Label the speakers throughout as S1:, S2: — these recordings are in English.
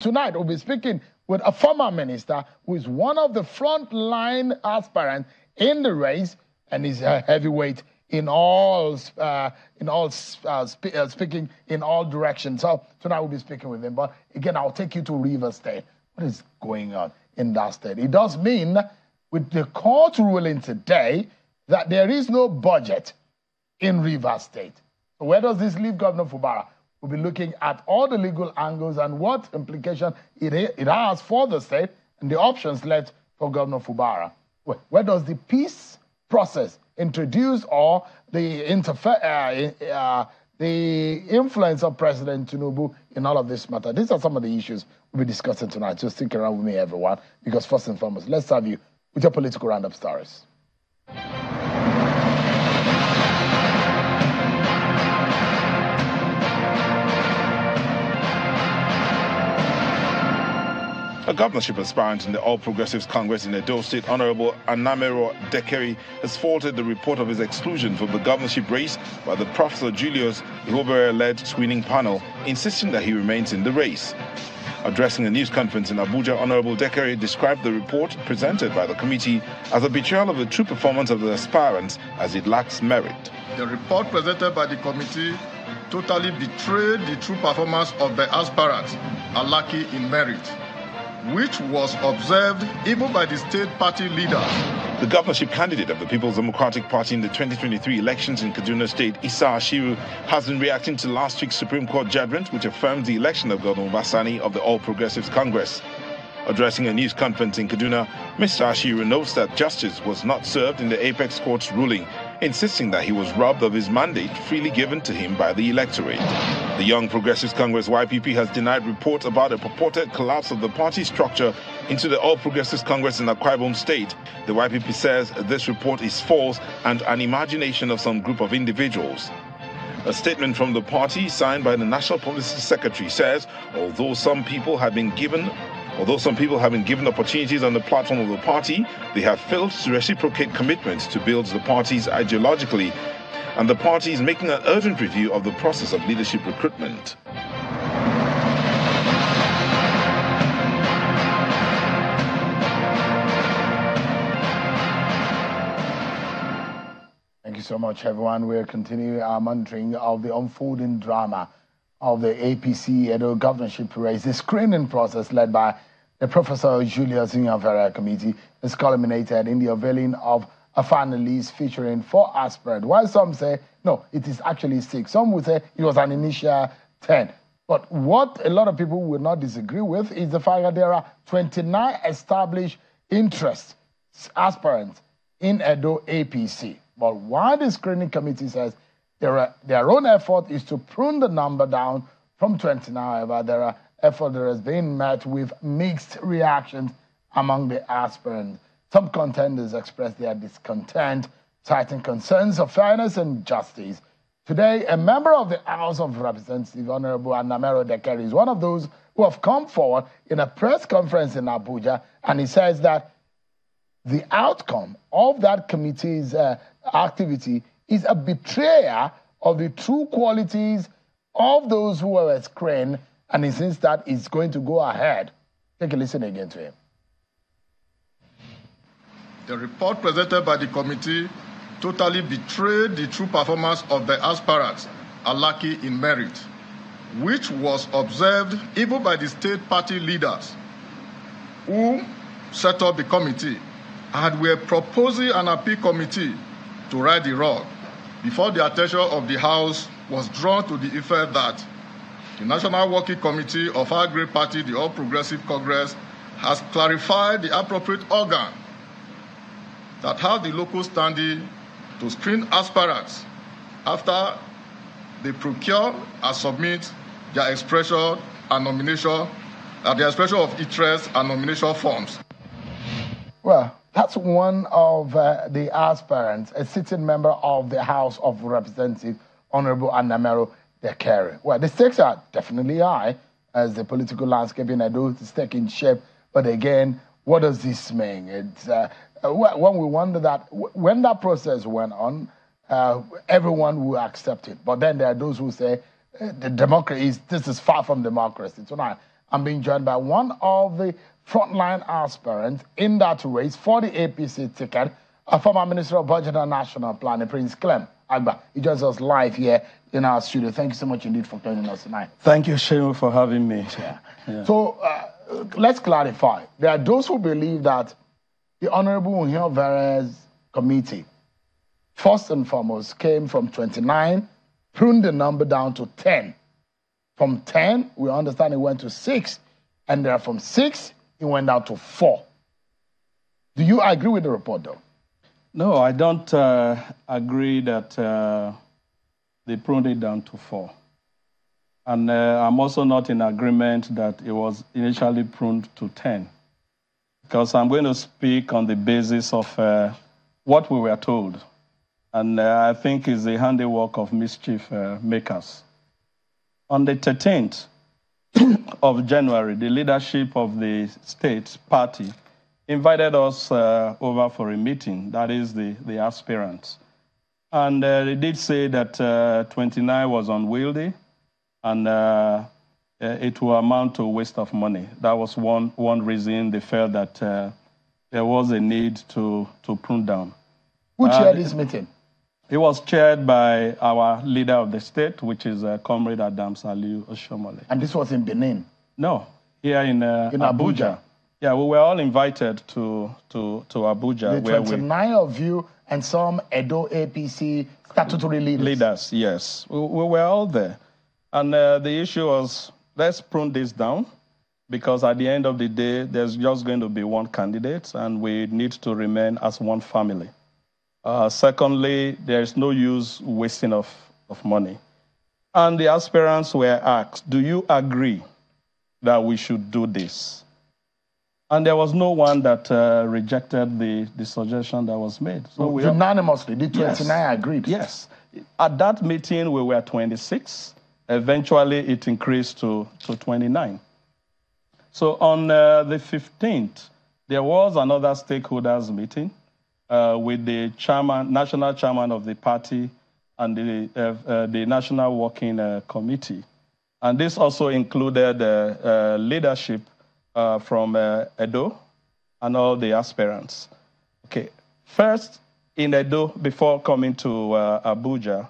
S1: Tonight, we'll be speaking with a former minister who is one of the front-line aspirants in the race and is a heavyweight in all, uh, in all uh, uh, speaking in all directions. So tonight we'll be speaking with him. But again, I'll take you to River State. What is going on in that state? It does mean, with the court ruling today, that there is no budget in River State. So where does this leave Governor Fubara? We'll be looking at all the legal angles and what implication it, it has for the state and the options left for Governor Fubara. Where, does the peace process introduce or the, interfe- uh, uh, the influence of President Tinubu in all of this matter? These are some of the issues we'll be discussing tonight. So stick around with me, everyone, because first and foremost, let's have you with your political roundup stories.
S2: A governorship aspirant in the All Progressives Congress in Edo State, Honorable Anamero Dekeri, has faulted the report of his exclusion from the governorship race by the Professor Julius Ihonvbere-led screening panel, insisting that he remains in the race. Addressing a news conference in Abuja, Honorable Dekeri described the report presented by the committee as a betrayal of the true performance of the aspirants as it lacks merit.
S3: The report presented by the committee totally betrayed the true performance of the aspirants are lacking in merit which was observed even by the state party leaders.
S2: The governorship candidate of the People's Democratic Party in the 2023 elections in Kaduna State, Issa Ashiru, has been reacting to last week's Supreme Court judgment which affirmed the election of Governor Uba Sani of the All Progressives Congress. Addressing a news conference in Kaduna, Mr. Ashiru notes that justice was not served in the apex court's ruling insisting that he was robbed of his mandate freely given to him by the electorate. The Young Progressives Congress YPP has denied reports about a purported collapse of the party structure into the All Progressives Congress in Akwa Ibom State. The YPP says this report is false and an imagination of some group of individuals. A statement from the party signed by the National Publicity Secretary says although some people have been given Although some people have been given opportunities on the platform of the party, they have failed to reciprocate commitments to build the parties ideologically, and the party is making an urgent review of the process of leadership recruitment.
S1: Thank you so much, everyone. We're continuing our monitoring of the unfolding drama of the APC Edo governorship race. The screening process led by the Professor Julius Ihonvbere Committee is culminated in the unveiling of a list featuring four aspirants. While some say, no, it is actually six. Some would say it was an initial 10. But what a lot of people will not disagree with is the fact that there are 29 established interest aspirants in Edo APC. But why the screening committee says their, their own effort is to prune the number down from 29, however, there are effort that has been met with mixed reactions among the aspirants. Some contenders expressed their discontent, citing concerns of fairness and justice. Today, a member of the House of Representatives, Honorable Anamero Dekeri, is one of those who have come forward in a press conference in Abuja, and he says that the outcome of that committee's uh, activity is a betrayal of the true qualities of those who were screened and he says it's going to go ahead. Take a listen again to him.
S3: The report presented by the committee totally betrayed the true performance of the aspirants Alaki in merit, which was observed even by the state party leaders who set up the committee and were proposing an appeal committee to right the wrong before the attention of the House was drawn to the effect that the National Working Committee of our great party, the All Progressive Congress, has clarified the appropriate organ that has the local standing to screen aspirants after they procure and submit their expression and nomination, uh, the expression of interest and nomination forms.
S1: Well, that's one of uh, the aspirants, a sitting member of the House of Representatives, Honorable Anamero carry. Well, the stakes are definitely high as the political landscape in Edo is taking shape. But again, what does this mean? It's uh, uh when we wonder that when that process went on, uh, everyone will accept it. But then there are those who say uh, the democracy is this is far from democracy. Tonight, I'm being joined by one of the frontline aspirants in that race for the APC ticket, a former Minister of Budget and National Planning, Prince Clem Agba. He joins us live here in our studio. Thank you so much indeed for joining us tonight.
S4: Thank you, Shemu, for having me.
S1: Yeah. yeah. So uh, let's clarify. There are those who believe that the Honorable Ihonvbere's committee, first and foremost, came from 29, pruned the number down to 10. From 10, we understand it went to 6, and there from 6, it went down to 4. Do you agree with the report, though?
S4: No, I don't uh, agree that uh, they pruned it down to 4. And uh, I'm also not in agreement that it was initially pruned to 10, because I'm going to speak on the basis of uh, what we were told. And uh, I think is the handiwork of mischief uh, makers. On the 13th of January, the leadership of the state party invited us uh, over for a meeting, that is, the, the aspirants. And uh, they did say that uh, 29 was unwieldy and it will amount to waste of money. That was one, one reason they felt that uh, there was a need to, to prune down.
S1: Who chaired this meeting?
S4: It was chaired by our leader of the state, which is uh, Comrade Adam Saliu Oshiomhole.
S1: And this was in Benin?
S4: No, here in, uh,
S1: in Abuja. Abuja.
S4: Yeah, we were all invited to, to, to Abuja.
S1: The 29 we, of you and some Edo APC statutory leaders.
S4: Leaders, yes. We, we were all there. And uh, the issue was let's prune this down because at the end of the day, there's just going to be one candidate and we need to remain as one family. Uh, secondly, there is no use wasting of, of money. And the aspirants were asked, Do you agree that we should do this? And there was no one that uh, rejected the, the suggestion that was made.
S1: So we unanimously, the 29 yes, agreed.
S4: Yes. At that meeting, we were 26. Eventually, it increased to, to 29. So on uh, the 15th, there was another stakeholders meeting uh, with the chairman, national chairman of the party and the, uh, uh the National Working uh, Committee. And this also included uh, leadership from Edo and all the aspirants. Okay, first in Edo, before coming to Abuja,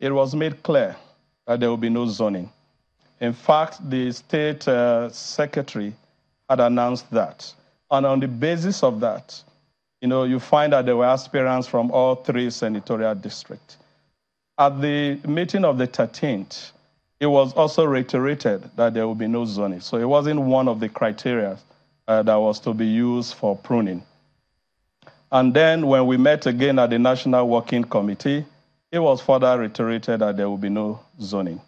S4: it was made clear that there will be no zoning. In fact, the state secretary had announced that. And on the basis of that, you know, you find that there were aspirants from all three senatorial districts. At the meeting of the 13th, it was also reiterated that there will be no zoning. So it wasn't one of the criteria uh, that was to be used for pruning. And then when we met again at the National Working Committee, it was further reiterated that there will be no zoning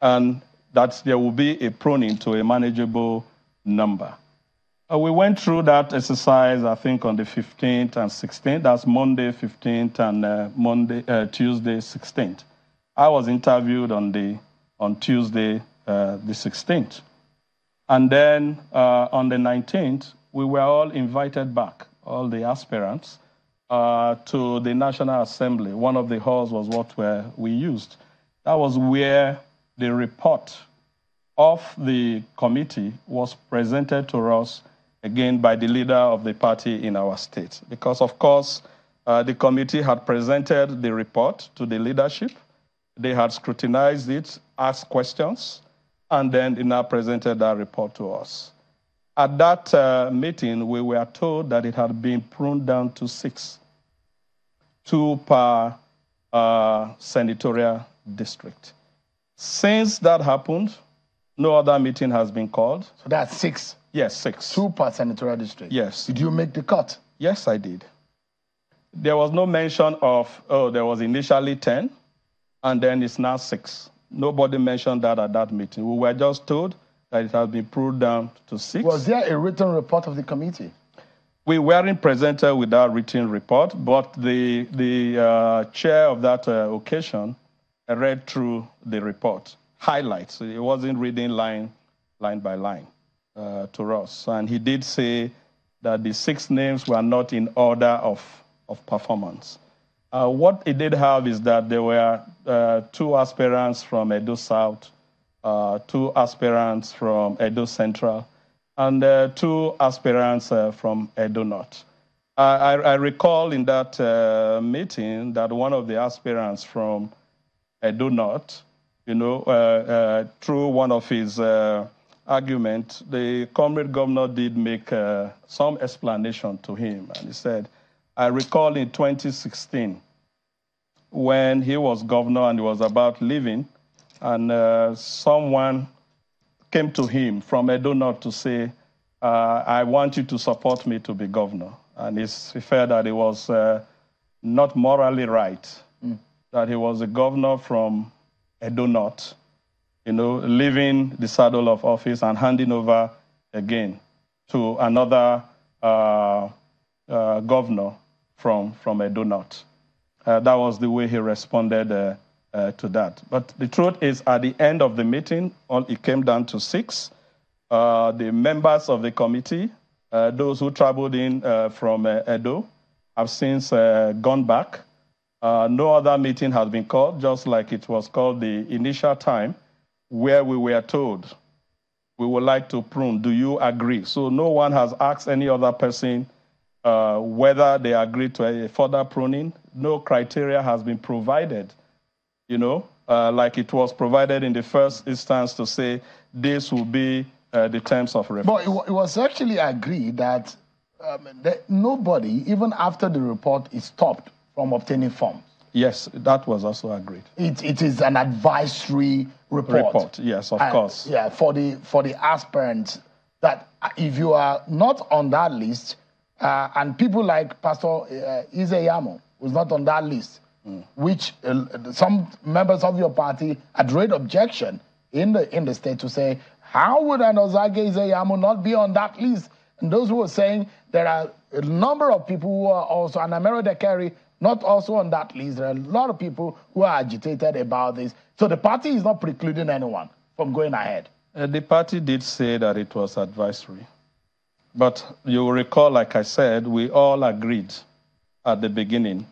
S4: and that there will be a pruning to a manageable number. Uh, we went through that exercise, I think, on the 15th and 16th. That's Monday 15th and uh, Monday, uh, Tuesday 16th. I was interviewed on the on Tuesday uh, the 16th, and then uh, on the 19th we were all invited back, all the aspirants, uh, to the National Assembly. One of the halls was what we used. That was where the report of the committee was presented to us again by the leader of the party in our state. Because, of course, uh, the committee had presented the report to the leadership, they had scrutinized it, asked questions, and then they now presented that report to us. At that uh, meeting, we were told that it had been pruned down to six, two per uh, senatorial district. Since that happened, no other meeting has been called.
S1: So that's six
S4: Yes, six.
S1: Two per senatorial district.
S4: Yes.
S1: Did you make the cut?
S4: Yes, I did. There was no mention of, oh, there was initially 10, and then it's now six. Nobody mentioned that at that meeting. We were just told that it has been pulled down to six.
S1: Was there a written report of the committee?
S4: We weren't presented with that written report, but the, the uh, chair of that uh, occasion read through the report, highlights. It wasn't reading line, line by line uh, to us. And he did say that the six names were not in order of, of performance. Uh, what he did have is that there were uh, two aspirants from Edo South uh, two aspirants from Edo Central, and uh, two aspirants uh, from Edo North. I, I, recall in that uh, meeting that one of the aspirants from Edo North, you know, uh, uh, through one of his argument, the comrade governor did make some explanation to him, and he said, I recall in 2016 when he was governor and he was about leaving, and uh, someone came to him from Edo North to say, uh, I want you to support me to be governor. And he felt that it was uh, not morally right mm. that he was a governor from Edo North, you know, leaving the saddle of office and handing over again to another uh, uh, governor from, from Edo North. Uh, that was the way he responded uh, uh, to that. But the truth is, at the end of the meeting, it came down to six. Uh, the members of the committee, uh, those who traveled in uh, from Edo, have since gone back. no other meeting has been called, just like it was called the initial time, where we were told we would like to prune. Do you agree? So no one has asked any other person uh, whether they agree to a further pruning. No criteria has been provided, you know, uh, like it was provided in the first instance to say this will be uh, the terms of reference.
S1: But it, it was actually agreed that, um, that nobody, even after the report, is stopped from obtaining forms.
S4: Yes, that was also agreed.
S1: It, it is an advisory report.
S4: Report, yes, of course.
S1: Yeah, for the for the aspirants that if you are not on that list, uh, and people like Pastor uh, Yamo was not on that list, mm. which uh, some members of your party had raised objection in the in the state to say, how would an Osagie Yamo not be on that list? And those who were saying there are a number of people who are also, Anamero Dekeri, not also on that list. There are a lot of people who are agitated about this. So the party is not precluding anyone from going ahead.
S4: Uh, the party did say that it was advisory. But you will recall, like I said, we all agreed at the beginning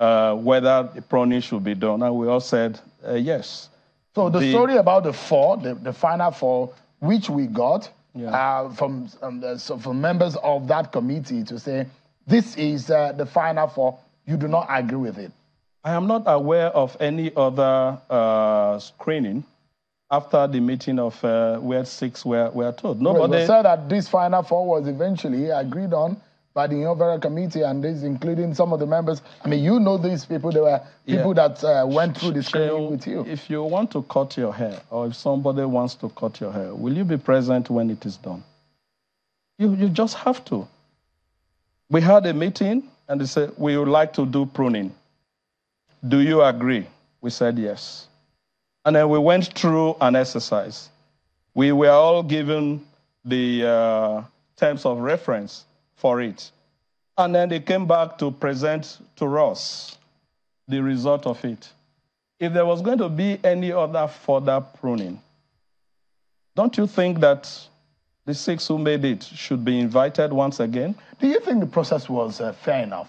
S4: uh, whether the pruning should be done, and we all said uh, yes.
S1: So the, the, story about the four, the, the final four, which we got yeah. uh, from um, the, so from members of that committee to say this is uh, the final four, you do not agree with it.
S4: I am not aware of any other uh, screening after the meeting of uh, where six were, were told.
S1: Nobody well, said that this final four was eventually agreed on by the overall committee, and this including some of the members. I mean, you know these people. They were people yeah. that uh, went through the screening with you.
S4: If you want to cut your hair, or if somebody wants to cut your hair, will you be present when it is done? You, you just have to. We had a meeting, and they said, we would like to do pruning. Do you agree? We said yes. And then we went through an exercise. We were all given the uh, terms of reference for it. And then they came back to present to us the result of it. If there was going to be any other further pruning, don't you think that the six who made it should be invited once again?
S1: Do you think the process was uh, fair enough?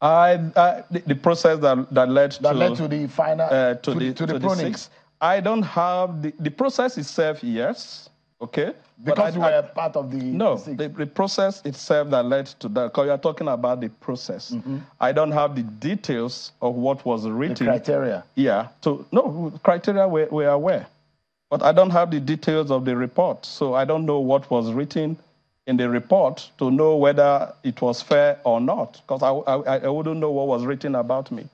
S4: I, I the, the, process that, that led
S1: that
S4: to
S1: led to the final uh,
S4: to, to, the to the, to the six. I don't have the, the process itself. Yes, okay.
S1: Because you were part of the
S4: no the, the, process itself that led to that. Because you are talking about the process. Mm-hmm. I don't have the details of what was written.
S1: The criteria.
S4: Yeah. So no criteria we, we are aware, but I don't have the details of the report. So I don't know what was written in the report to know whether it was fair or not, because I, I, I, wouldn't know what was written about me,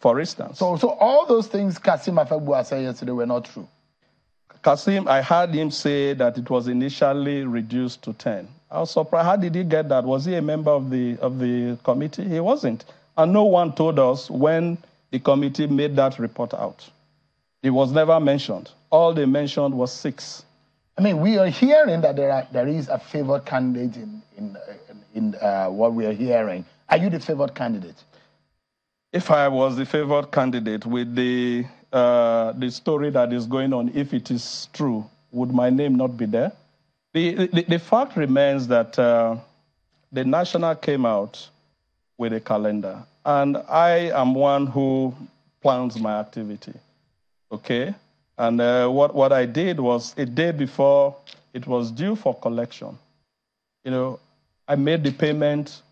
S4: for instance.
S1: So, so all those things Kasim Afegbua said yesterday were not true?
S4: Kasim, I heard him say that it was initially reduced to 10. I was surprised. How did he get that? Was he a member of the, of the committee? He wasn't. And no one told us when the committee made that report out. It was never mentioned. All they mentioned was six.
S1: I mean, we are hearing that there, are, there is a favored candidate in, in, in uh, what we are hearing. Are you the favored candidate?
S4: If I was the favored candidate with the, uh, the story that is going on, if it is true, would my name not be there? The, the, the fact remains that uh, the National came out with a calendar, and I am one who plans my activity. Okay? And uh, what, what I did was a day before it was due for collection, you know, I made the payment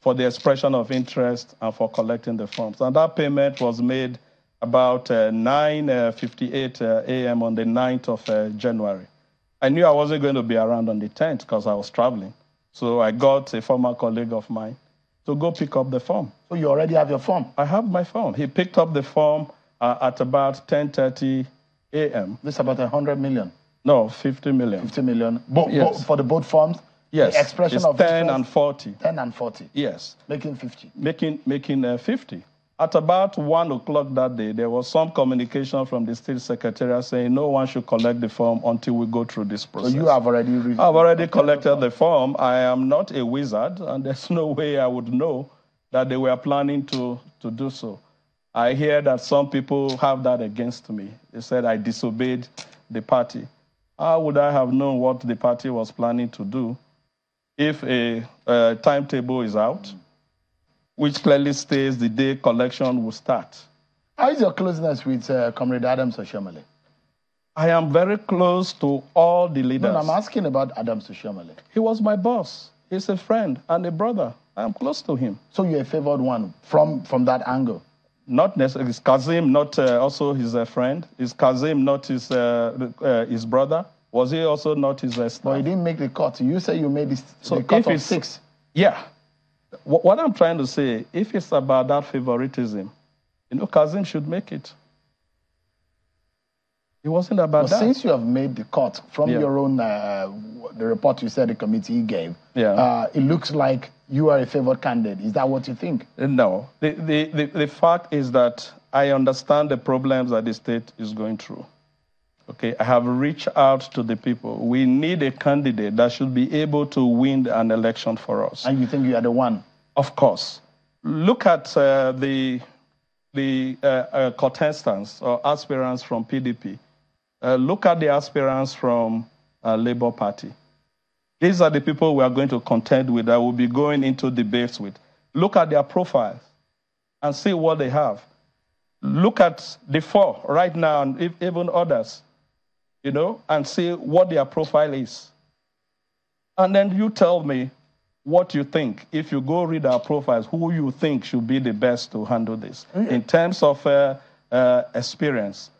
S4: for the expression of interest and for collecting the forms. And that payment was made about uh, 9.58 uh, a.m. on the 9th of uh, January. I knew I wasn't going to be around on the 10th because I was traveling. So I got a former colleague of mine to go pick up the form.
S1: So you already have your form?
S4: I have my form. He picked up the form uh, at about 10.30 a.m.
S1: This is about 100 million?
S4: No, 50 million.
S1: 50 million. Bo-
S4: yes.
S1: bo- for the both forms?
S4: Yes.
S1: The expression
S4: it's
S1: of
S4: 10 and 40.
S1: 10 and 40.
S4: Yes.
S1: Making 50.
S4: Making, making uh, 50. At about 1 o'clock that day, there was some communication from the state secretariat saying no one should collect the form until we go through this process.
S1: So you have already... Re-
S4: I've already collected the form. I am not a wizard, and there's no way I would know that they were planning to, to do so. I hear that some people have that against me. They said I disobeyed the party. How would I have known what the party was planning to do if a, a timetable is out, which clearly states the day collection will start?
S1: How is your closeness with uh, Comrade Adams Oshiomhole?
S4: I am very close to all the leaders.
S1: No, I'm asking about Adams Oshiomhole.
S4: He was my boss. He's a friend and a brother. I am close to him.
S1: So you're a favored one from, from that angle?
S4: Not necessarily. Is Kazim not uh, also his uh, friend? Is Kazim not his, uh, uh his brother? Was he also not his uh,
S1: staff? No, he didn't make the cut. You say you made this,
S4: so
S1: the cut of six.
S4: Yeah. What I'm trying to say, if it's about that favoritism, you know, Kazim should make it. It wasn't about
S1: well,
S4: that.
S1: Since you have made the cut from yeah. your own, uh, the report you said the committee gave,
S4: yeah. Uh,
S1: it looks like you are a favored candidate. Is that what you think?
S4: Uh, no. The, the, the, the fact is that I understand the problems that the state is going through. Okay, I have reached out to the people. We need a candidate that should be able to win an election for us.
S1: And you think you are the one?
S4: Of course. Look at uh, the the uh, uh, contestants or aspirants from PDP. Uh, look at the aspirants from uh, Labour Party. These are the people we are going to contend with, that we'll be going into debates with. Look at their profiles and see what they have. Look at the four right now, and even others, you know, and see what their profile is. And then you tell me what you think. If you go read our profiles, who you think should be the best to handle this in terms of uh, uh, experience.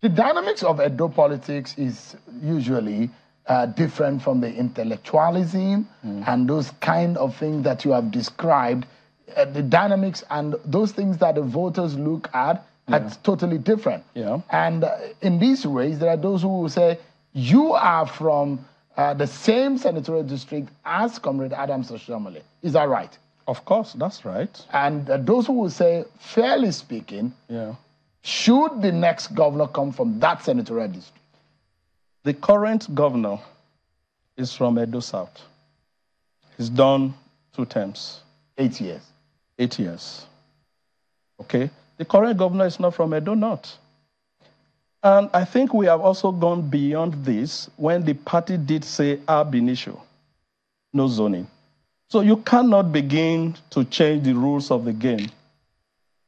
S1: The dynamics of Edo politics is usually uh, different from the intellectualism mm. and those kind of things that you have described. Uh, the dynamics and those things that the voters look at yeah. are totally different.
S4: Yeah.
S1: And uh, in these ways, there are those who will say, you are from uh, the same senatorial district as Comrade Adams Oshiomhole. Is that right?
S4: Of course, that's right.
S1: And uh, those who will say, fairly speaking,
S4: yeah.
S1: should the next governor come from that senatorial district?
S4: The current governor is from Edo South. He's done two terms.
S1: Eight years.
S4: Eight years. Okay? The current governor is not from Edo North. And I think we have also gone beyond this when the party did say ab initio, no zoning. So you cannot begin to change the rules of the game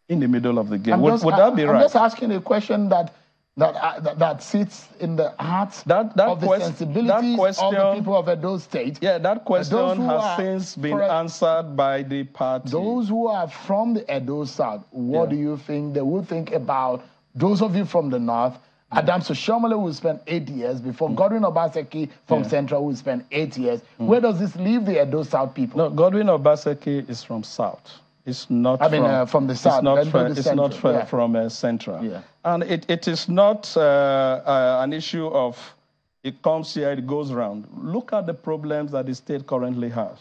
S4: in the middle of the game. Would, would, that be
S1: I'm
S4: right?
S1: I'm just asking a question that that, uh, that, that sits in the hearts that, that of the quest, sensibilities question, of the people of Edo State.
S4: Yeah, that question has since been a, answered by the party.
S1: Those who are from the Edo South, what yeah. do you think they will think about those of you from the North? Yeah. Adams Oshiomhole will spend eight years before mm. Godwin Obaseki from yeah. Central will spend eight years. Mm. Where does this leave the Edo South people?
S4: No, Godwin Obaseki is from South. It's not.
S1: I mean,
S4: from,
S1: uh, from the south.
S4: It's not,
S1: from,
S4: it's central, not from,
S1: yeah.
S4: from uh, central.
S1: Yeah.
S4: And it, it is not uh, uh, an issue of it comes here, it goes around. Look at the problems that the state currently has.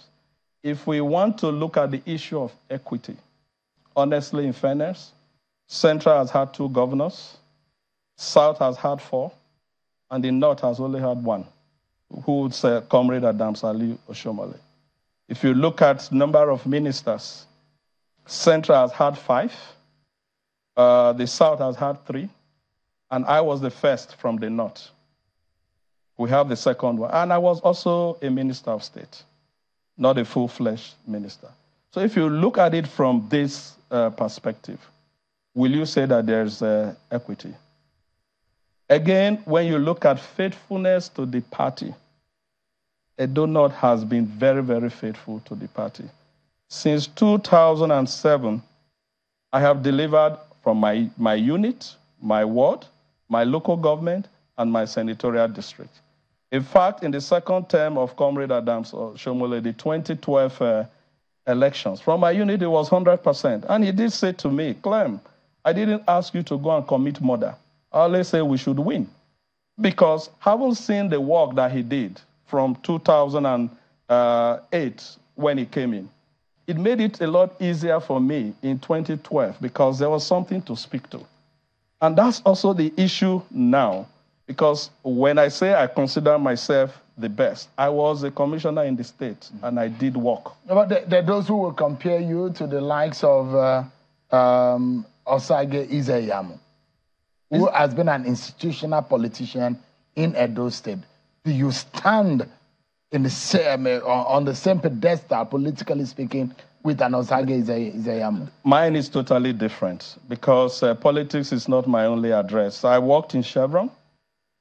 S4: If we want to look at the issue of equity, honestly, in fairness, Central has had two governors, South has had four, and the North has only had one, who would say Comrade Adams Ali Oshiomhole. If you look at number of ministers, Central has had five. Uh, the South has had three. And I was the first from the North. We have the second one. And I was also a minister of state, not a full fledged minister. So if you look at it from this uh, perspective, will you say that there's uh, equity? Again, when you look at faithfulness to the party, Edo North has been very, very faithful to the party. Since 2007, I have delivered from my, my unit, my ward, my local government, and my senatorial district. In fact, in the second term of Comrade Adams Oshiomhole, the 2012 uh, elections, from my unit, it was 100%. And he did say to me, Clem, I didn't ask you to go and commit murder. I always say we should win. Because having seen the work that he did from 2008 when he came in, it made it a lot easier for me in 2012 because there was something to speak to. And that's also the issue now. Because when I say I consider myself the best, I was a commissioner in the state and I did work.
S1: But there, are those who will compare you to the likes of uh, um, Osagie Ize-Iyamu, who Is, has been an institutional politician in Edo State. Do you stand in the same, uh, on the same pedestal, politically speaking, with an Osagie Ize-Iyamu?
S4: Mine is totally different because uh, politics is not my only address. I worked in Chevron,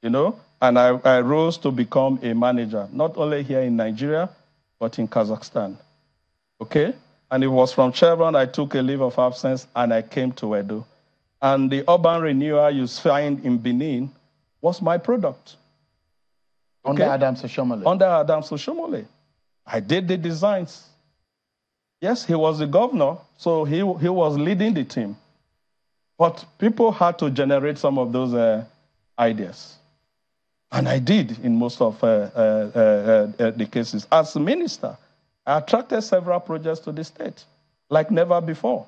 S4: you know, and I, I rose to become a manager, not only here in Nigeria, but in Kazakhstan. Okay? And it was from Chevron I took a leave of absence and I came to Edo. And the urban renewal you find in Benin was my product.
S1: Okay? Under Adams Oshiomhole.
S4: Under Adams Oshiomhole. I did the designs. Yes, he was the governor, so he, he was leading the team. But people had to generate some of those uh, ideas. And I did in most of uh, uh, uh, uh the cases. As a minister, attracted several projects to the state like never before,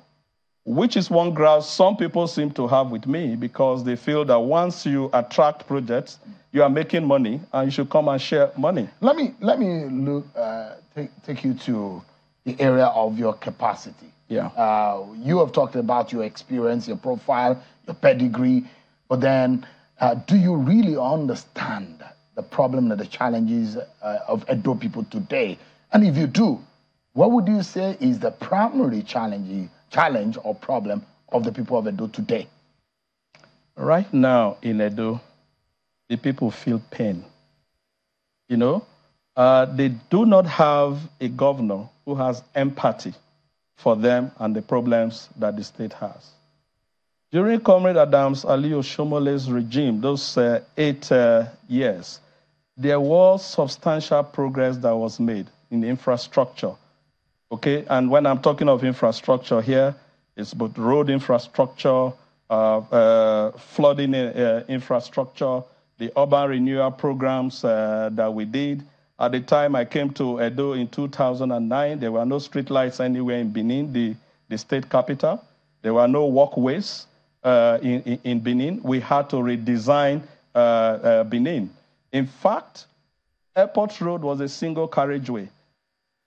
S4: which is one grasp some people seem to have with me because they feel that once you attract projects, you are making money and you should come and share money.
S1: Let me, let me look, uh, take, take you to the area of your capacity.
S4: Yeah.
S1: Uh, you have talked about your experience, your profile, your pedigree, but then uh, do you really understand the problem and the challenges uh, of Edo people today? And if you do, what would you say is the primary challenge, challenge or problem of the people of Edo today?
S4: Right now in Edo, the people feel pain. You know, uh, they do not have a governor who has empathy for them and the problems that the state has. During Comrade Adams Ali Oshiomhole's regime, those uh, eight uh, years, there was substantial progress that was made in infrastructure. Okay, and when I'm talking of infrastructure here, it's both road infrastructure, uh, uh flooding uh, infrastructure, the urban renewal programs uh, that we did. At the time I came to Edo in 2009, there were no streetlights anywhere in Benin, the, the state capital. There were no walkways uh, in, in, Benin, we had to redesign uh, uh, Benin. In fact, Airport Road was a single carriageway.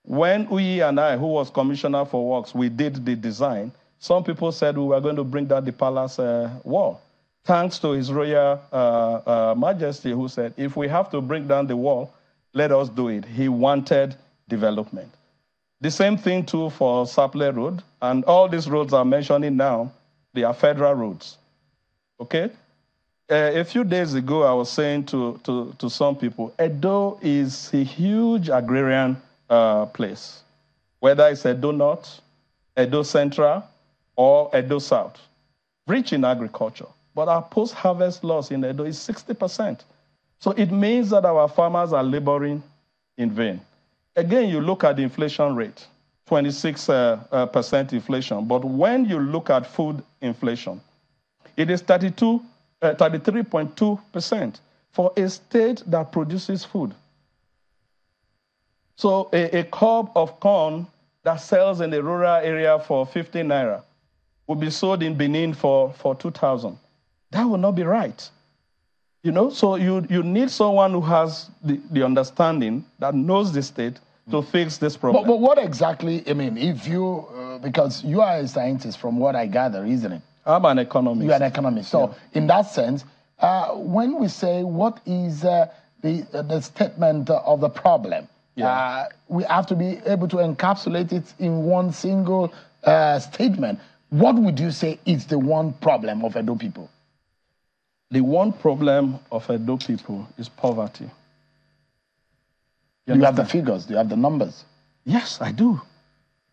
S4: When we and I, who was commissioner for works, we did the design, some people said we were going to bring down the palace uh, wall. Thanks to His Royal uh, uh, Majesty, who said, if we have to bring down the wall, let us do it. He wanted development. The same thing, too, for Sapele Road. And all these roads I'm mentioning now they are federal roads. Okay? Uh, a few days ago, I was saying to, to, to some people, Edo is a huge agrarian uh, place, whether it's Edo North, Edo Central, or Edo South, rich in agriculture. But our post harvest loss in Edo is 60%. So it means that our farmers are laboring in vain. Again, you look at the inflation rate. 26 uh, uh, percent inflation. But when you look at food inflation, it is 32, uh, 33.2% for a state that produces food. So a, a cob of corn that sells in the rural area for 15 naira will be sold in Benin for, for 2,000. That will not be right. You know, so you, you need someone who has the, the understanding that knows the state to fix this problem.
S1: But, but what exactly, I mean, if you, uh, because you are a scientist from what I gather, isn't it?
S4: I'm an economist.
S1: You're an economist. So, yeah. in that sense, uh, when we say what is uh, the, uh, the statement of the problem, yeah. Uh, we have to be able to encapsulate it in one single uh, statement. What would you say is the one problem of Edo people?
S4: The one problem of Edo people is poverty.
S1: You, you have the figures, do you have the numbers?
S4: Yes, I do.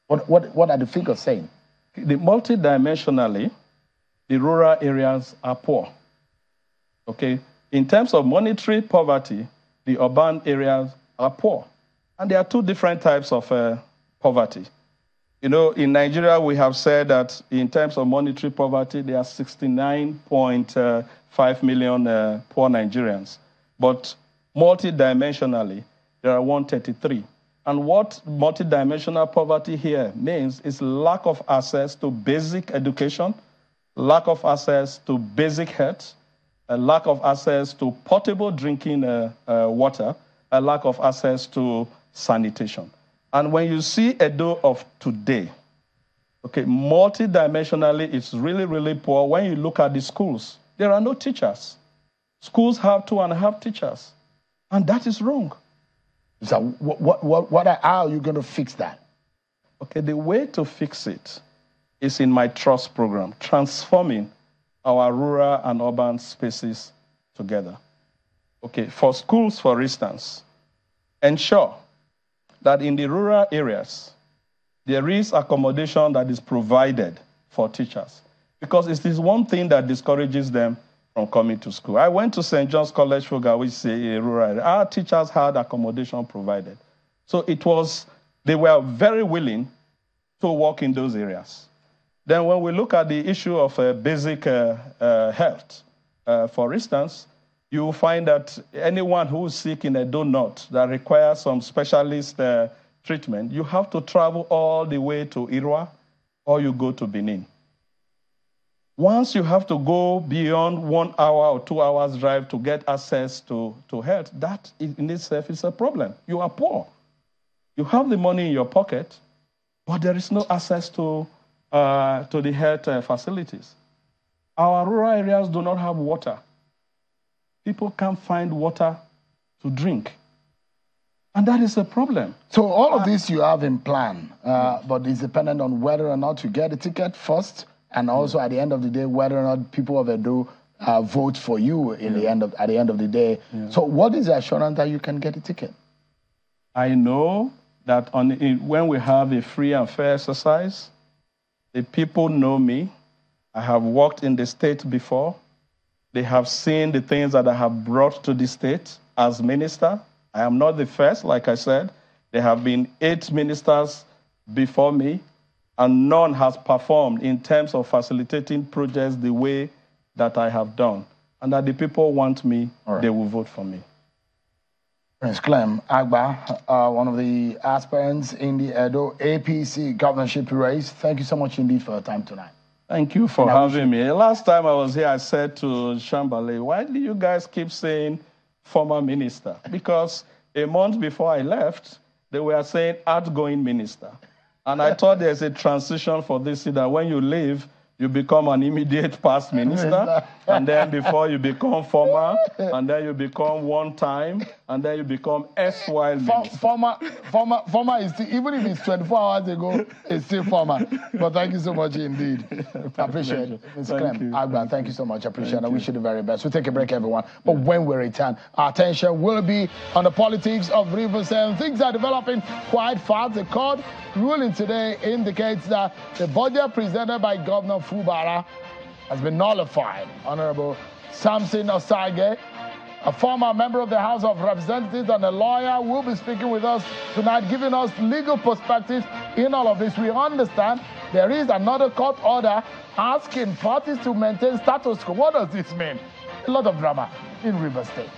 S1: What, what, what are the figures saying?
S4: The multidimensionally, the rural areas are poor. Okay? In terms of monetary poverty, the urban areas are poor. And there are two different types of uh, poverty. You know, in Nigeria, we have said that in terms of monetary poverty, there are 69.5 million uh, poor Nigerians. But multidimensionally, there are 133. And what multidimensional poverty here means is lack of access to basic education, lack of access to basic health, a lack of access to potable drinking uh, uh, water, a lack of access to sanitation. And when you see Edo of today, okay, multidimensionally, it's really, really poor. When you look at the schools, there are no teachers. Schools have two and a half teachers, and that is wrong.
S1: So, what, what, what, what how are you going to fix that?
S4: Okay, the way to fix it is in my trust program, transforming our rural and urban spaces together. Okay, for schools, for instance, ensure that in the rural areas, there is accommodation that is provided for teachers. Because it is one thing that discourages them from coming to school. I went to St. John's College, Fugar, which is a rural area. Our teachers had accommodation provided. So it was, they were very willing to work in those areas. Then when we look at the issue of uh, basic uh, uh, health, uh, for instance, you will find that anyone who is sick in a donut that requires some specialist uh, treatment, you have to travel all the way to Irrua or you go to Benin. Once you have to go beyond one hour or two hours drive to get access to, to health, that in itself is a problem. You are poor. You have the money in your pocket, but there is no access to, uh, to the health uh, facilities. Our rural areas do not have water. People can't find water to drink. And that is a problem.
S1: So all of uh, this you have in plan, uh, but it's dependent on whether or not you get a ticket first and also at the end of the day, whether or not people of Edo uh, vote for you in yeah. the end of at the end of the day. Yeah. So, what is the assurance that you can get a ticket?
S4: I know that on in, when we have a free and fair exercise, the people know me. I have worked in the state before. They have seen the things that I have brought to the state as minister. I am not the first, like I said. There have been eight ministers before me and none has performed in terms of facilitating projects the way that I have done. And that the people want me, right. they will vote for me.
S1: Prince Clem Agba, uh, one of the aspirants in the Edo APC governorship race. Thank you so much indeed for your time tonight.
S4: Thank you for having me. Last time I was here, I said to Shambale, why do you guys keep saying former minister? Because a month before I left, they were saying outgoing minister. And I thought there's a transition for this that when you leave, you become an immediate past minister, and then before you become former, and then you become one time, and then you become S while minister.
S1: Former, former, former is still, even if it's 24 hours ago, it's still former. But thank you so much indeed. I appreciate it. Ms. Thank Clem, you. Agba, thank you so much. I appreciate thank it. I wish you the very best. We'll take a break, everyone. But yeah. when we return, our attention will be on the politics of Rivers and things are developing quite fast. The court ruling today indicates that the budget presented by Governor Fubara has been nullified. Honorable Samson Osagie, a former member of the House of Representatives and a lawyer, will be speaking with us tonight, giving us legal perspectives in all of this. We understand there is another court order asking parties to maintain status quo. What does this mean? A lot of drama in River State.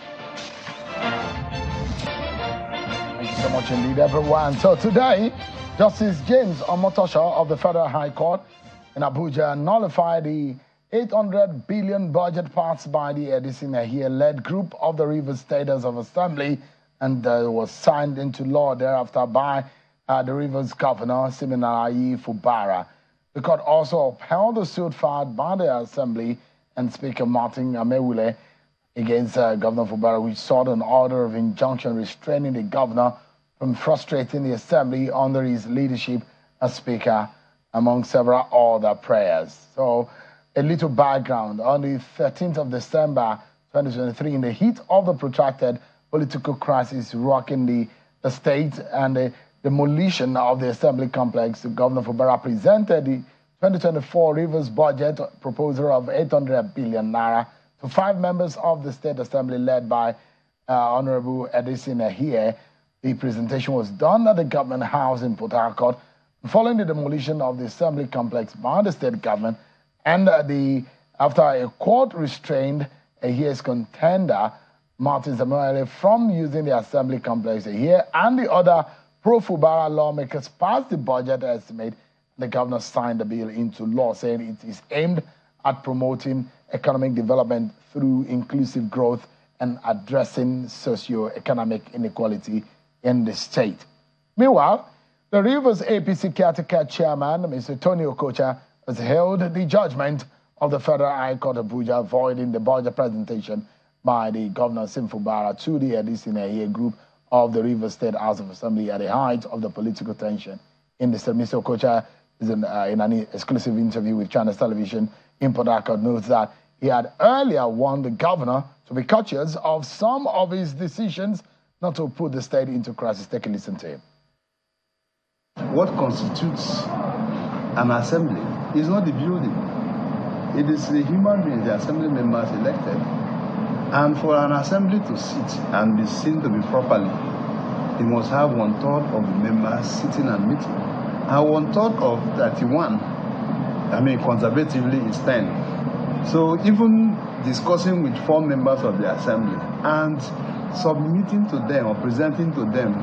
S1: Thank you so much indeed, everyone. So today, Justice James Omotosho of the Federal High Court in Abuja nullified the 800 billion budget passed by the Edison Ehie-led group of the Rivers Staters of Assembly and uh, was signed into law thereafter by uh, the Rivers Governor Siminalayi Fubara. The court also upheld the suit filed by the Assembly and Speaker Martin Amaewhule against uh, Governor Fubara, which sought an order of injunction restraining the governor from frustrating the assembly under his leadership as speaker, among several other prayers. So a little background. On the 13th of December 2023, in the heat of the protracted political crisis rocking the, the state and the demolition of the assembly complex, the Governor Fubara presented the 2024 Rivers budget proposal of 800 billion naira to five members of the State Assembly led by uh, Honorable Edison Ehie. The presentation was done at the Government House in Port Harcourt following the demolition of the assembly complex by the state government and uh, the after a court restrained a year's contender Martin Samuel from using the assembly complex here and the other pro-Fubara lawmakers passed the budget estimate the governor signed the bill into law, saying it is aimed at promoting economic development through inclusive growth and addressing socio-economic inequality in the state. Meanwhile, the Rivers APC caretaker chairman, Mr. Tony Okocha, has held the judgment of the Federal High Court of Abuja, voiding the budget presentation by the governor Sim Fubara to the Edison Ehie group of the Rivers State House of Assembly at the height of the political tension in the state. Mr. Okocha is in, uh, in an exclusive interview with Channels Television in notes that he had earlier warned the governor to be cautious of some of his decisions not to put the state into crisis. Take a listen to him.
S5: What constitutes an assembly is not the building. It is the human beings, the assembly members elected. And for an assembly to sit and be seen to be properly, it must have one third of the members sitting and meeting. And one third of 31, I mean, conservatively is 10. So even discussing with four members of the assembly and submitting to them or presenting to them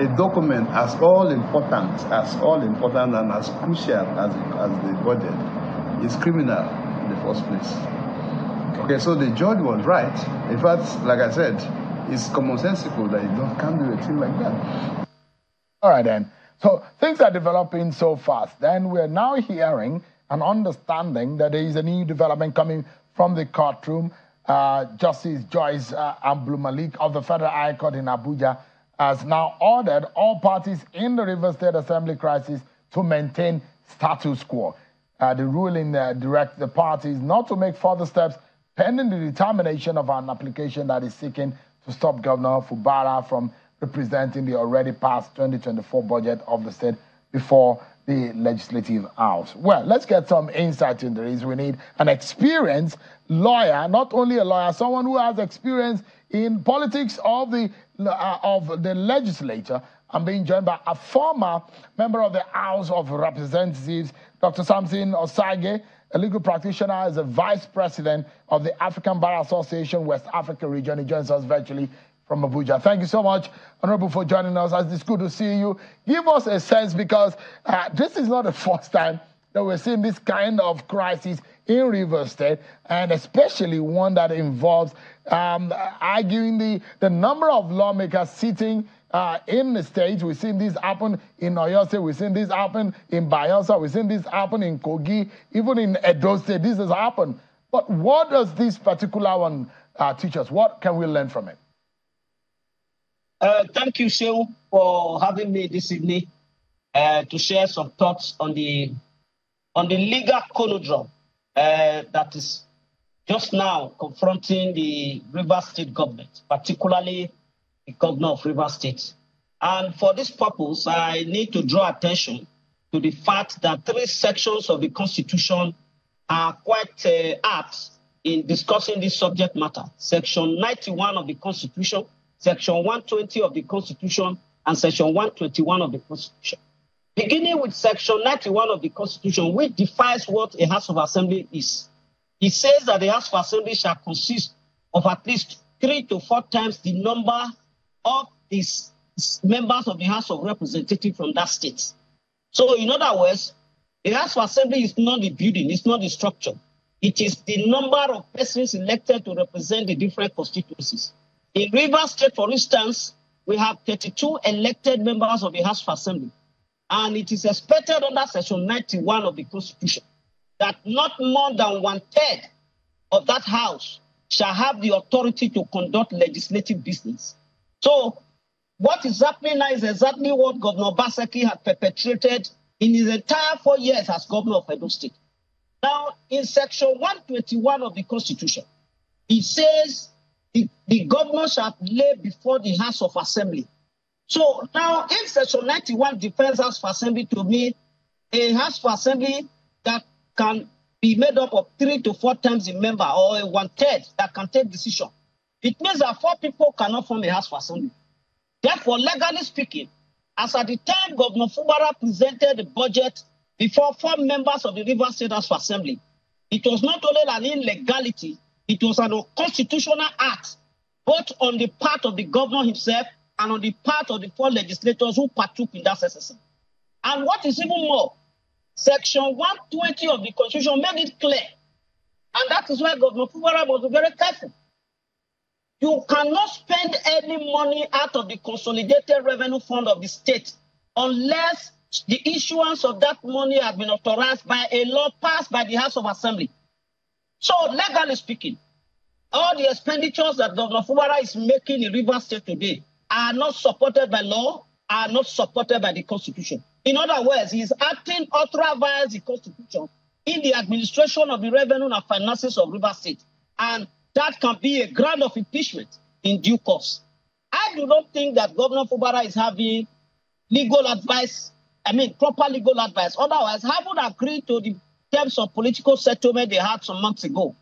S5: a document as all important, as all important and as crucial as, as the budget is criminal in the first place. Okay, so the judge was right. In fact, like I said, it's commonsensical that you don't can't do a thing like that.
S1: All right then. So things are developing so fast. Then we're now hearing and understanding that there is a new development coming from the courtroom. Uh, Justice Joyce uh, Malik of the Federal High Court in Abuja has now ordered all parties in the River State Assembly crisis to maintain status quo. Uh, the ruling uh, directs the parties not to make further steps pending the determination of an application that is seeking to stop Governor Fubara from representing the already passed 2024 budget of the state before the legislative house. Well, let's get some insight into this. We need an experienced lawyer, not only a lawyer, someone who has experience in politics of the uh, of the legislature. I'm being joined by a former member of the House of Representatives, Dr. Samson Osagie, a legal practitioner, as a vice president of the African Bar Association West Africa region. He joins us virtually from Abuja. Thank you so much, Honorable, for joining us. As it's good to see you. Give us a sense because uh, this is not the first time that we're seeing this kind of crisis in River State, and especially one that involves um, arguing the, the number of lawmakers sitting uh, in the state. We've seen this happen in Oyo State, we've seen this happen in Bayelsa, we've seen this happen in Kogi, even in Edo State, this has happened. But what does this particular one uh, teach us? What can we learn from it?
S6: Uh, thank you, Seun, for having me this evening uh, to share some thoughts on the on the legal conundrum uh, that is just now confronting the River State government, particularly the governor of River State. And for this purpose, I need to draw attention to the fact that three sections of the Constitution are quite uh, apt in discussing this subject matter. Section 91 of the Constitution Section 120 of the Constitution and Section 121 of the Constitution. Beginning with Section 91 of the Constitution, which defines what a House of Assembly is. It says that the House of Assembly shall consist of at least three to four times the number of these members of the House of Representatives from that state. So, in other words, the House of Assembly is not the building, it's not the structure. It is the number of persons elected to represent the different constituencies. In Rivers State, for instance, we have 32 elected members of the House of Assembly. And it is expected under Section 91 of the Constitution that not more than one third of that House shall have the authority to conduct legislative business. So, what is happening now is exactly what Governor Obaseki had perpetrated in his entire four years as governor of Edo State. Now, in section 121 of the Constitution, it says the, the governor shall lay before the House of Assembly. So now, if section 91 defends House of Assembly to me, a House of Assembly that can be made up of three to four times a member or one third that can take decision. It means that four people cannot form a House of Assembly. Therefore, legally speaking, as at the time Governor Fubara presented the budget before four members of the River State House of Assembly, it was not only an illegality, it was an unconstitutional act, both on the part of the governor himself and on the part of the four legislators who partook in that session. And what is even more, Section 120 of the Constitution made it clear. And that is why Governor Fubara was very careful. You cannot spend any money out of the consolidated revenue fund of the state unless the issuance of that money has been authorized by a law passed by the House of Assembly. So, legally speaking, all the expenditures that Governor Fubara is making in River State today are not supported by law, are not supported by the Constitution. In other words, he is acting otherwise the Constitution in the administration of the revenue and finances of River State. And that can be a ground of impeachment in due course. I do not think that Governor Fubara is having legal advice, I mean, proper legal advice. Otherwise, I would agree to the terms of political settlement they had some months ago.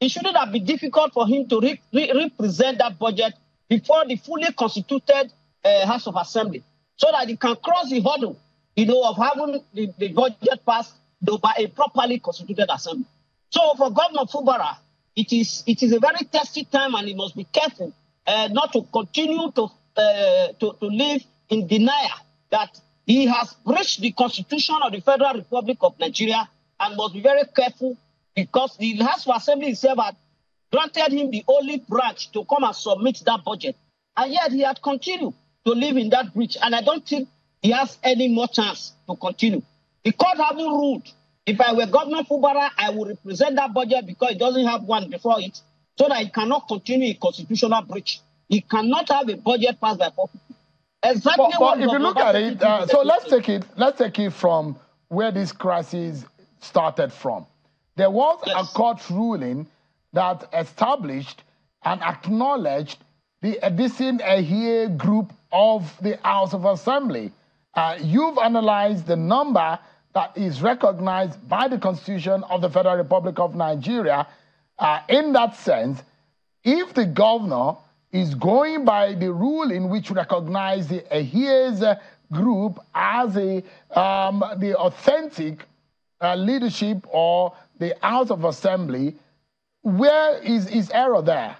S6: It shouldn't have been difficult for him to re re represent that budget before the fully constituted uh, House of Assembly so that he can cross the hurdle, you know, of having the, the budget passed by a properly constituted assembly. So for Governor Fubara, it is it is a very testy time, and he must be careful uh, not to continue to, uh, to to live in denial that he has breached the Constitution of the Federal Republic of Nigeria, and must be very careful because the House of Assembly itself had granted him the only branch to come and submit that budget, and yet he had continued to live in that breach, and I don't think he has any more chance to continue. The court having ruled if I were Governor Fubara, I would represent that budget because it doesn't have one before it, so that it cannot continue a constitutional breach. He cannot have a budget passed by four.
S1: Exactly but, but if you look at it, uh, so let's take it. Let's take it from where this crisis started from. There was yes. a court ruling that established and acknowledged the Edison Ehie group of the House of Assembly. Uh, you've analyzed the number that is recognized by the Constitution of the Federal Republic of Nigeria. Uh, in that sense, if the governor is going by the ruling which recognizes the Ehie's group as a, um, the authentic uh, leadership or the House of Assembly, where is, is error there?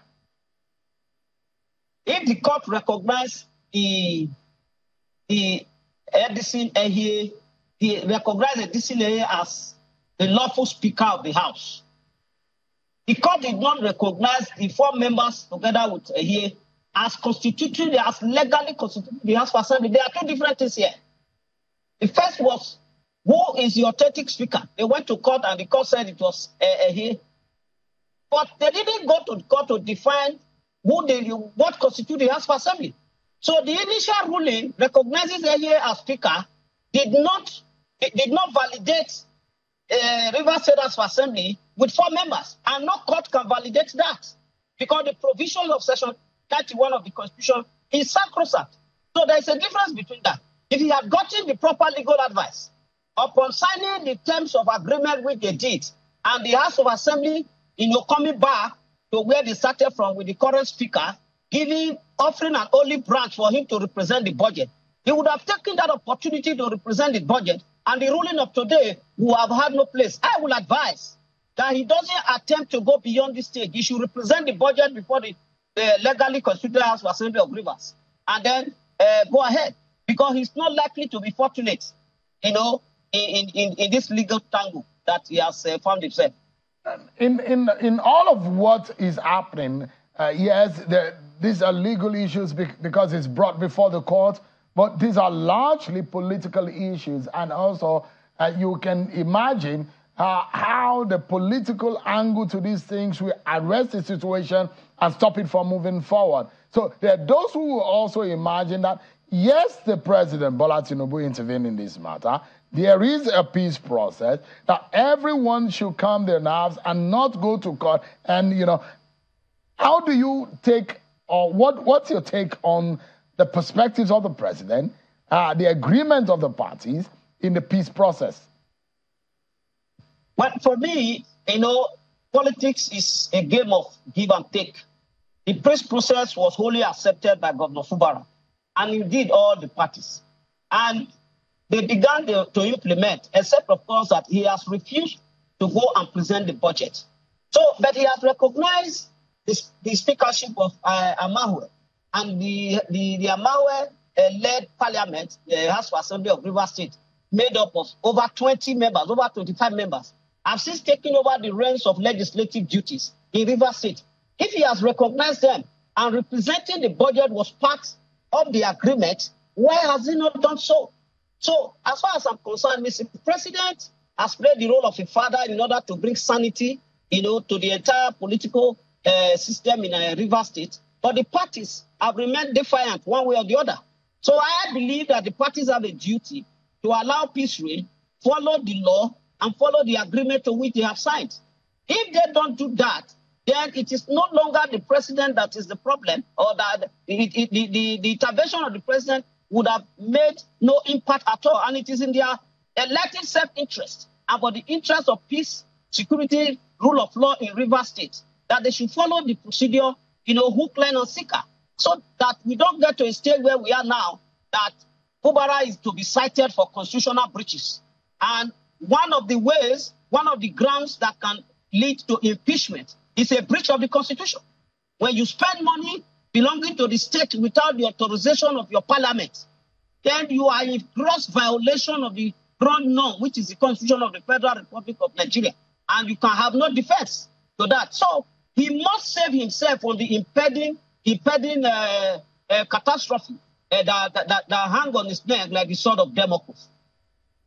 S6: If the court recognizes the, the Edison Ehie he recognized Edisile as the lawful Speaker of the House. The court did not recognize the four members together with Ehie as constituting, as legally constituting the House of Assembly. There are two different things here. The first was who is the authentic speaker? They went to court and the court said it was Ehie. But they didn't go to court to define who they, what constitutes the House of Assembly. So the initial ruling recognizes Ehie as speaker did not did not validate uh, River State House Assembly with four members, and no court can validate that because the provisions of Section 31 of the Constitution is sacrosanct. So there is a difference between that. If he had gotten the proper legal advice upon signing the terms of agreement which they did, and the House of Assembly, you your coming back to where they started from with the current speaker, giving offering an olive branch for him to represent the budget, he would have taken that opportunity to represent the budget, and the ruling of today will have had no place. I will advise that he doesn't attempt to go beyond this stage. He should represent the budget before the, the legally constituted House of Assembly of Rivers, and then uh, go ahead, because he's not likely to be fortunate, you know, in, in, in this legal tangle that he has uh, found himself.
S1: In, in, in all of what is happening, uh, yes, the, these are legal issues because it's brought before the court, but these are largely political issues, and also uh, you can imagine uh, how the political angle to these things will arrest the situation and stop it from moving forward. So there are those who will also imagine that, yes, the president, Bola Tinubu, intervened in this matter. There is a peace process, that everyone should calm their nerves and not go to court. And, you know, how do you take, or what, what's your take on the perspectives of the president, uh, the agreement of the parties in the peace process?
S6: Well, for me, you know, politics is a game of give and take. The peace process was wholly accepted by Governor Fubara and indeed all the parties. And they began to, to implement, except, of course, that he has refused to go and present the budget. So, but he has recognized the speakership of uh, Amaewhule and the, the, the Amaewhule uh, led parliament, the House of Assembly of River State, made up of over 20 members, over 25 members, have since taken over the reins of legislative duties in River State. If he has recognized them and representing the budget was part of the agreement, why has he not done so? So, as far as I'm concerned, Mr. President has played the role of a father in order to bring sanity, you know, to the entire political uh, system in a River State. But the parties have remained defiant one way or the other. So I believe that the parties have a duty to allow peace reign, follow the law, and follow the agreement to which they have signed. If they don't do that, then it is no longer the president that is the problem, or that it, the, the, the intervention of the president would have made no impact at all. And it is in their elected self-interest and for the interest of peace, security, rule of law in River State that they should follow the procedure, you know, hook, line, and sinker, so that we don't get to a stage where we are now that Fubara is to be cited for constitutional breaches. And one of the ways, one of the grounds that can lead to impeachment is a breach of the Constitution. When you spend money belonging to the state without the authorization of your parliament, then you are in gross violation of the ground norm, which is the Constitution of the Federal Republic of Nigeria. And you can have no defense to that. So he must save himself from the impending, impending uh, uh, catastrophe uh, that, that, that, that hang on his neck like the sword of Damocles.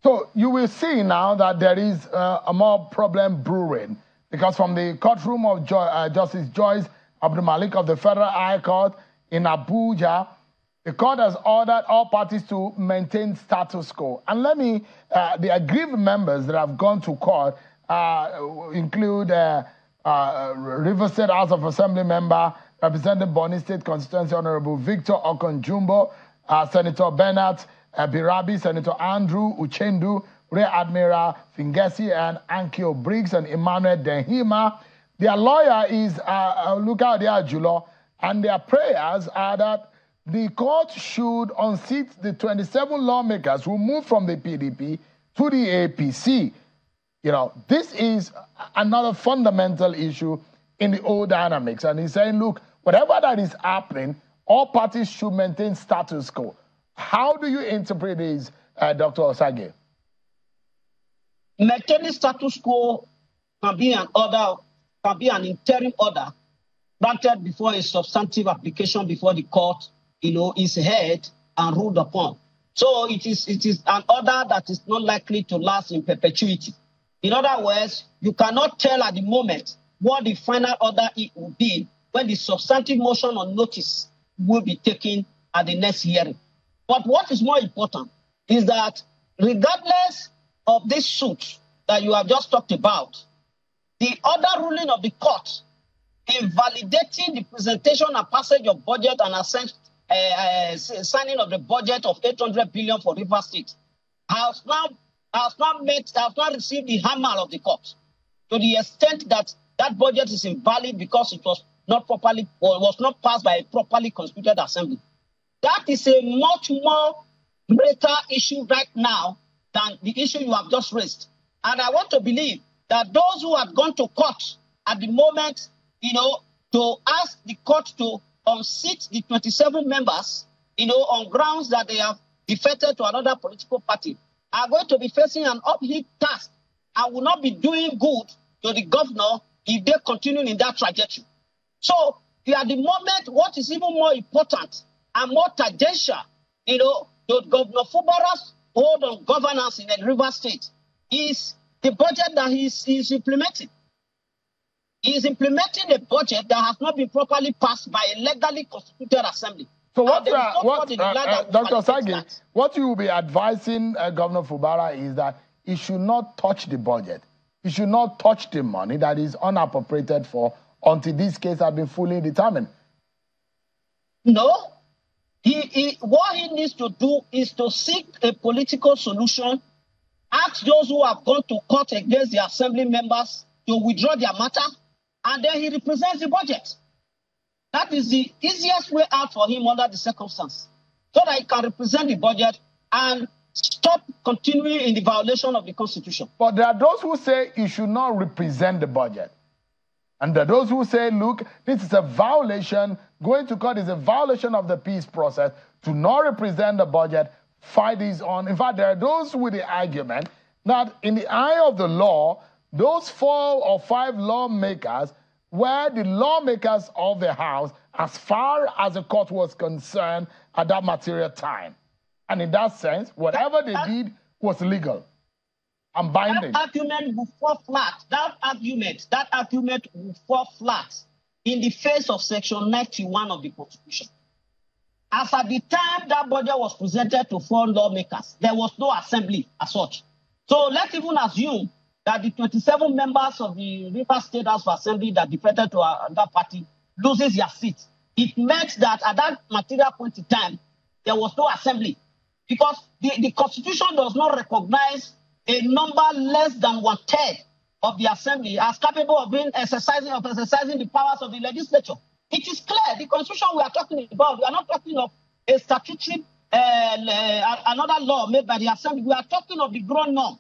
S1: So you will see now that there is uh, a more problem brewing because from the courtroom of jo uh, Justice Joyce Abdul Malik of the Federal High Court in Abuja, the court has ordered all parties to maintain status quo. And let me, uh, the aggrieved members that have gone to court uh, include uh, uh, River State House of Assembly member representing Bonny State constituency, Honorable Victor Okonjumbo, uh, Senator Bennett Birabi, Senator Andrew Uchendu, Rear Admiral Fingesi, and Annkio Briggs, and Emmanuel Denhima. Their lawyer is uh, uh Luka Julo, and their prayers are that the court should unseat the 27 lawmakers who moved from the PDP to the APC. You know, this is another fundamental issue in the old dynamics. And he's saying, look, whatever that is happening, all parties should maintain status quo. How do you interpret this, uh, Dr. Osagie?
S6: Maintaining status quo can be an order, can be an interim order granted before a substantive application before the court, you know, is heard and ruled upon. So it is it is an order that is not likely to last in perpetuity. In other words, you cannot tell at the moment what the final order it will be when the substantive motion on notice will be taken at the next hearing. But what is more important is that regardless of this suit that you have just talked about, the other ruling of the court invalidating the presentation and passage of budget and assent, uh, uh, signing of the budget of 800 billion for River State has now has not has not received the hammer of the court to the extent that that budget is invalid because it was not properly or was not passed by a properly constituted assembly. That is a much more greater issue right now than the issue you have just raised. And I want to believe that those who have gone to court at the moment, you know, to ask the court to unseat the 27 members, you know, on grounds that they have defected to another political party, are going to be facing an uphill task and will not be doing good to the governor if they continue in that trajectory. So, at the moment, what is even more important and more tangential, you know, to Governor Fubara's hold on governance in the River State is the budget that he's, he's implementing. He is implementing a budget that has not been properly passed by a legally constituted assembly.
S1: So what, uh, what uh, uh, Dr. Sagi, what you will be advising uh, Governor Fubara is that he should not touch the budget. He should not touch the money that is unappropriated for until this case has been fully determined.
S6: No. He, he, what he needs to do is to seek a political solution, ask those who have gone to court against the assembly members to withdraw their matter, and then he represents the budget. That is the easiest way out for him under the circumstance, so that he can represent the budget and stop continuing in the violation of the Constitution.
S1: But there are those who say he should not represent the budget. And there are those who say, look, this is a violation, going to court is a violation of the peace process to not represent the budget, fight is on. In fact, there are those with the argument that in the eye of the law, those four or five lawmakers were the lawmakers of the House as far as the court was concerned at that material time. And in that sense, whatever they did was legal and binding.
S6: That argument will fall flat. That argument, that argument will fall flat in the face of Section 91 of the Constitution. As at the time that budget was presented to four lawmakers, there was no assembly as such. So let's even assume that the 27 members of the River State House of Assembly that defected to another party loses their seat. It meant that at that material point in time, there was no assembly because the, the Constitution does not recognize a number less than one third of the assembly as capable of being exercising of exercising the powers of the legislature. It is clear the constitution we are talking about. We are not talking of a statutory uh, another law made by the assembly. We are talking of the ground norm.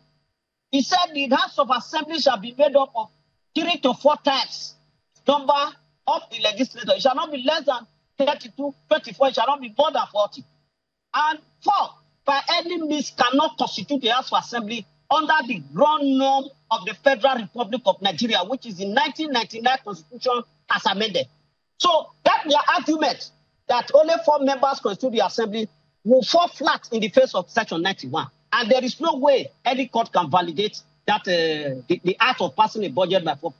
S6: He said the House of Assembly shall be made up of three to four times number of the legislature. It shall not be less than 32, 24. It shall not be more than 40. And four, by any means cannot constitute the House of Assembly under the ground norm of the Federal Republic of Nigeria, which is the 1999 Constitution as amended. So that their argument that only four members constitute the Assembly will fall flat in the face of Section 91. And there is no way any court can validate that uh, the, the, act of passing a budget by four.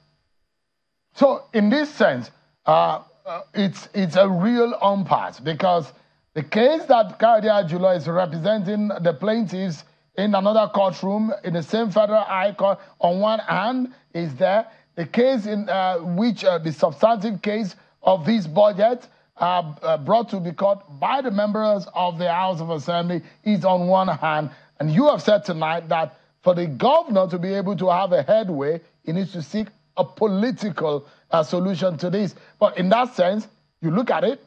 S1: So, in this sense, uh, uh, it's it's a real impasse because the case that Kayode Ajulo is representing the plaintiffs in another courtroom in the same federal high court on one hand is there the case in uh, which uh, the substantive case of this budget uh, brought to be court by the members of the House of Assembly is on one hand. And you have said tonight that for the governor to be able to have a headway, he needs to seek a political uh, solution to this. But in that sense, you look at it,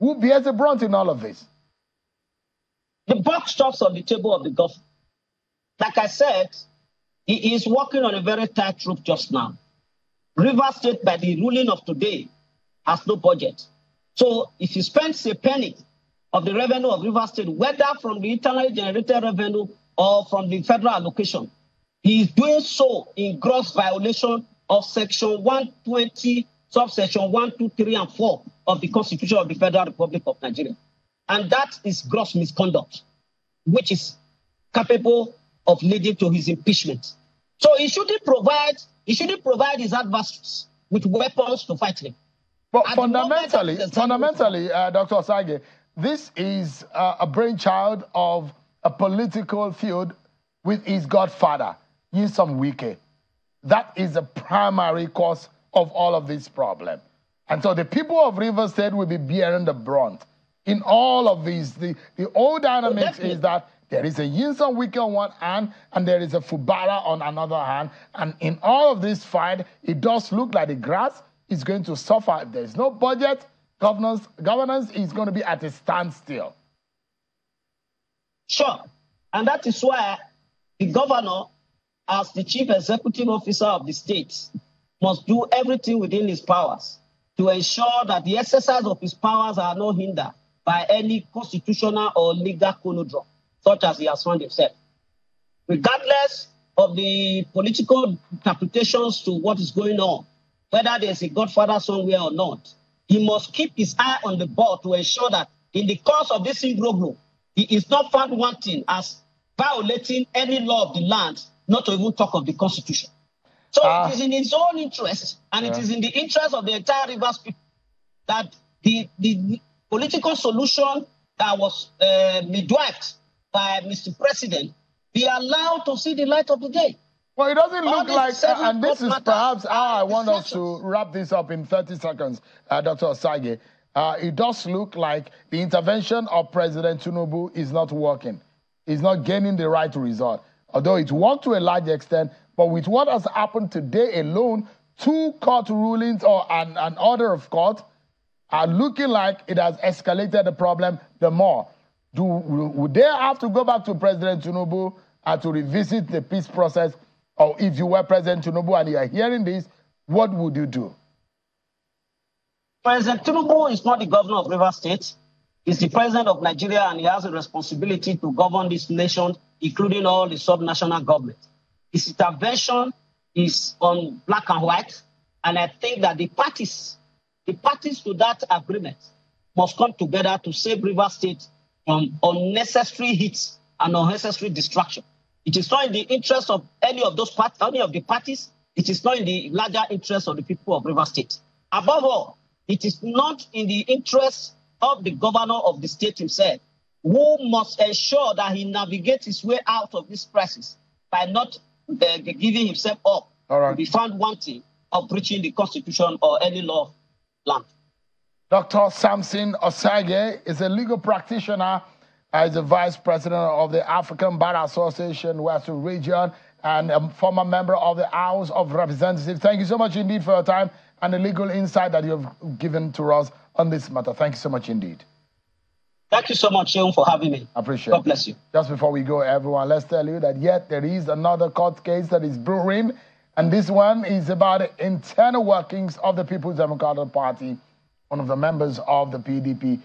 S1: who bears the brunt in all of this?
S6: The buck stops on the table of the governor. Like I said, he is working on a very tight rope just now. River State, by the ruling of today, has no budget. So if he spends a penny of the revenue of River State, whether from the internally generated revenue or from the federal allocation, he is doing so in gross violation of Section 120, subsection 1, 2, 3, and 4 of the Constitution of the Federal Republic of Nigeria. And that is gross misconduct, which is capable of leading to his impeachment. So he shouldn't provide he shouldn't provide his adversaries with weapons to fight him.
S1: But At fundamentally, fundamentally, uh, Dr. Osagie, this is uh, a brainchild of a political feud with his godfather, Nyesom Wike. That is the primary cause of all of this problem. And so the people of Rivers State will be bearing the brunt in all of these. The, the old dynamics oh, is that there is a Nyesom Wike on one hand, and there is a Fubara on another hand. And in all of this fight, it does look like the grass is going to suffer. If there is no budget, governance, governance is going to be at a standstill.
S6: Sure. And that is why the governor, as the chief executive officer of the state, must do everything within his powers to ensure that the exercise of his powers are not hindered by any constitutional or legal conundrum such as he has found himself. Regardless of the political interpretations to what is going on, whether there's a godfather somewhere or not, he must keep his eye on the ball to ensure that in the course of this imbroglio, he is not found wanting as violating any law of the land, not to even talk of the constitution. So uh, it is in his own interest, and yeah. it is in the interest of the entire Rivers people that the, the political solution that was uh, midwifed by Mr. President be allowed to see the light of the day.
S1: Well, it doesn't look like, uh, and this is perhaps how I want us to wrap this up in 30 seconds, uh, Dr. Osagie. Uh, it does look like the intervention of President Tinubu is not working. He's not gaining the right result. Although it worked to a large extent, but with what has happened today alone, two court rulings or an, an order of court are looking like it has escalated the problem the more. Do, would they have to go back to President Tinubu and to revisit the peace process? Or if you were President Tinubu and you are hearing this, what would you do?
S6: President Tinubu is not the governor of River State. He's the president of Nigeria and he has a responsibility to govern this nation, including all the subnational governments. His intervention is on black and white, and I think that the parties, the parties to that agreement must come together to save River State from unnecessary hits and unnecessary destruction. It is not in the interest of any of those parties, any of the parties. It is not in the larger interest of the people of River State. Above all, it is not in the interest of the governor of the state himself, who must ensure that he navigates his way out of this crisis by not uh, giving himself up All right. to be found wanting of breaching the constitution or any law land.
S1: Dr. Samson Osagie is a legal practitioner as the vice president of the African Bar Association West Region and a former member of the House of Representatives. Thank you so much indeed for your time and the legal insight that you've given to us on this matter. Thank you so much indeed.
S6: Thank you so much, Seun, for having me.
S1: I appreciate it.
S6: God bless you.
S1: Just before we go, everyone, let's tell you that yet there is another court case that is brewing, and this one is about the internal workings of the People's Democratic Party. One of the members of the PDP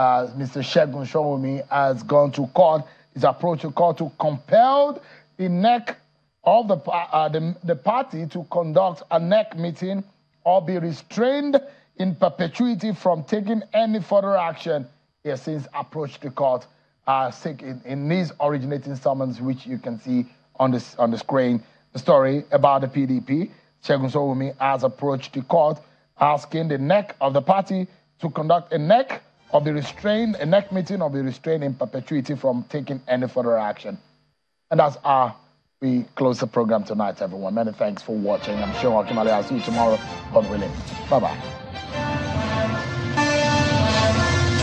S1: uh, Mr. Segun Sowunmi has gone to court, is approached to court to compel the NEC of the, uh, the, the party to conduct a NEC meeting or be restrained in perpetuity from taking any further action. He has since approached the court uh, in, in these originating summons, which you can see on, this, on the screen. The story about the PDP, Segun Sowunmi has approached the court asking the NEC of the party to conduct a NEC restrained, a NEC meeting or be restrained in perpetuity from taking any further action. And that's our we close the program tonight, everyone. Many thanks for watching. I'm Seun Okinbaloye, I'll see you tomorrow, God willing. Bye bye.